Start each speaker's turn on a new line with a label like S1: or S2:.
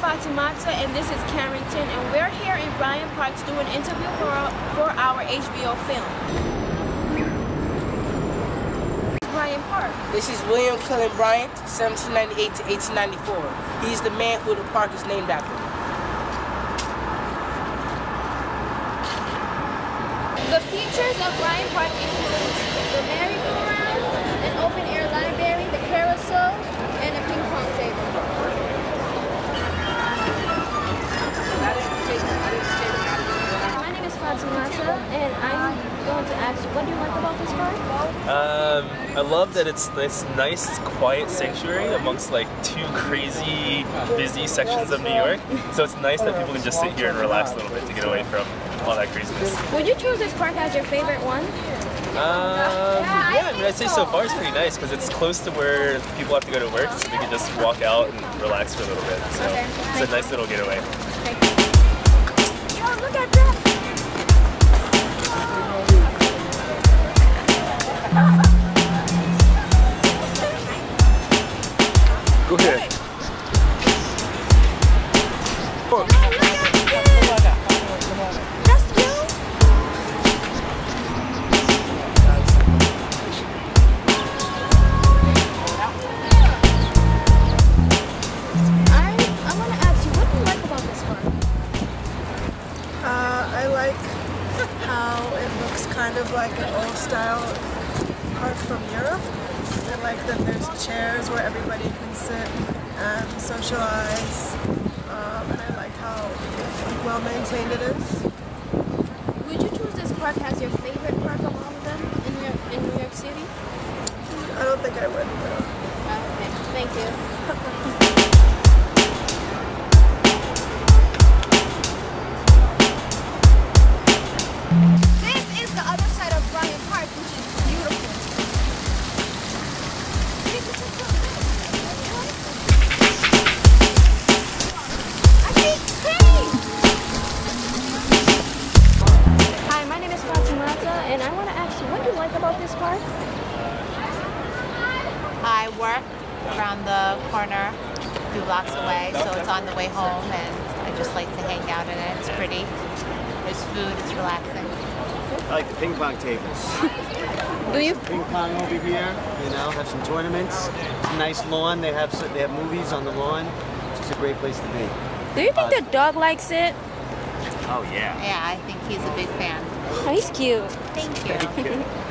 S1: Fatimata and this is Carrington and we're here in Bryant Park to do an interview for our, for our HBO film. Bryant Park.
S2: This is William Cullen Bryant, 1798 to 1894. He's the man who the park is named after.
S1: The features of Bryant Park include the merry-go-round, what do you like about this park?
S3: Um, I love that it's this nice, quiet sanctuary amongst like two crazy, busy sections of New York. So it's nice that people can just sit here and relax a little bit to get away from all that craziness.
S1: Would you choose this park as your favorite one?
S3: Um, yeah, I mean, I'd say so far it's pretty nice because it's close to where people have to go to work, so they can just walk out and relax for a little bit. So it's a nice little getaway.
S1: Yo, look at that! About this park?
S4: Uh, I like how it looks kind of like an old style park from Europe. I like that there's chairs where everybody can sit and socialize. Um, and I like how well maintained it is.
S1: Would you choose this park as your favorite park among them in New York, in New York City?
S4: I don't think I would. No.
S1: Okay, thank you. what do you like about this park?
S5: I work around the corner, a few blocks away, so it's on the way home, and I just like to hang out in it. It's pretty. There's food. It's relaxing.
S6: I like the ping pong tables.
S1: Do you
S6: Ping pong over here, you know, have some tournaments. It's a nice lawn. They have they have movies on the lawn. It's just a great place to be.
S1: do you think uh, the dog likes it?
S6: Oh yeah.
S5: Yeah, I think he's a big fan.
S1: Oh, he's cute.
S5: Thank you.
S1: Thank you.